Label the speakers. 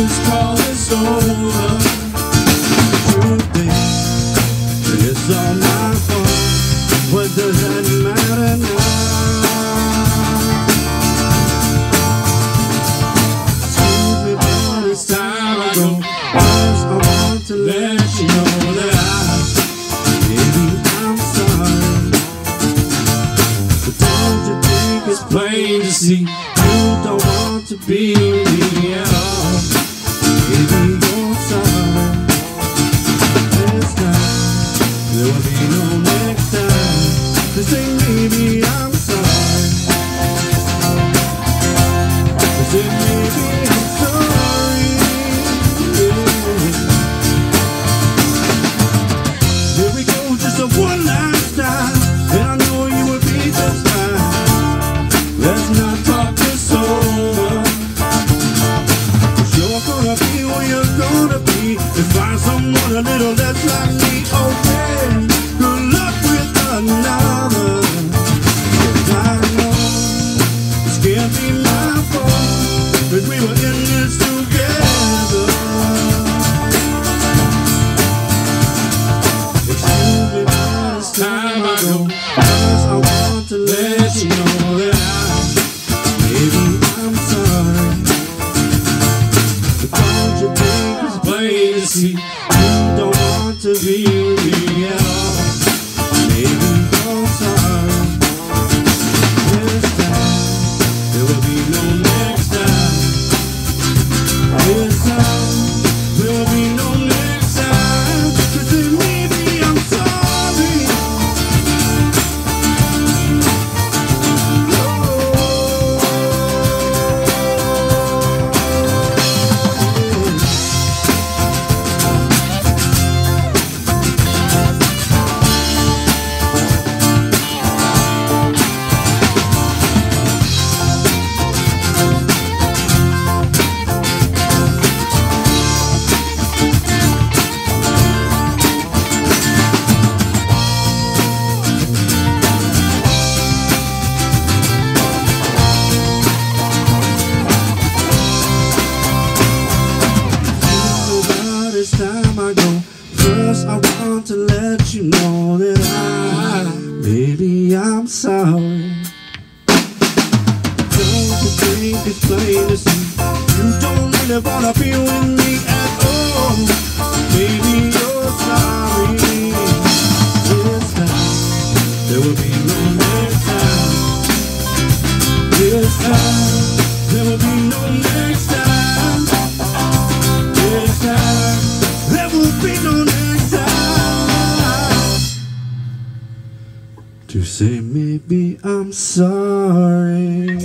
Speaker 1: It's over. All my fault. What does that matter now? Excuse me, but it's time go. Want to let you know that I Baby, I'm sorry. But don't you think it's plain to see? You don't want to be This ain't maybe I'm you. time I go. First I want to let you know that I Baby I'm sorry. Don't you think it's plain to see? You don't really wanna be with me at all. Baby you're sorry. This time There will be no next time. This time to say maybe I'm sorry.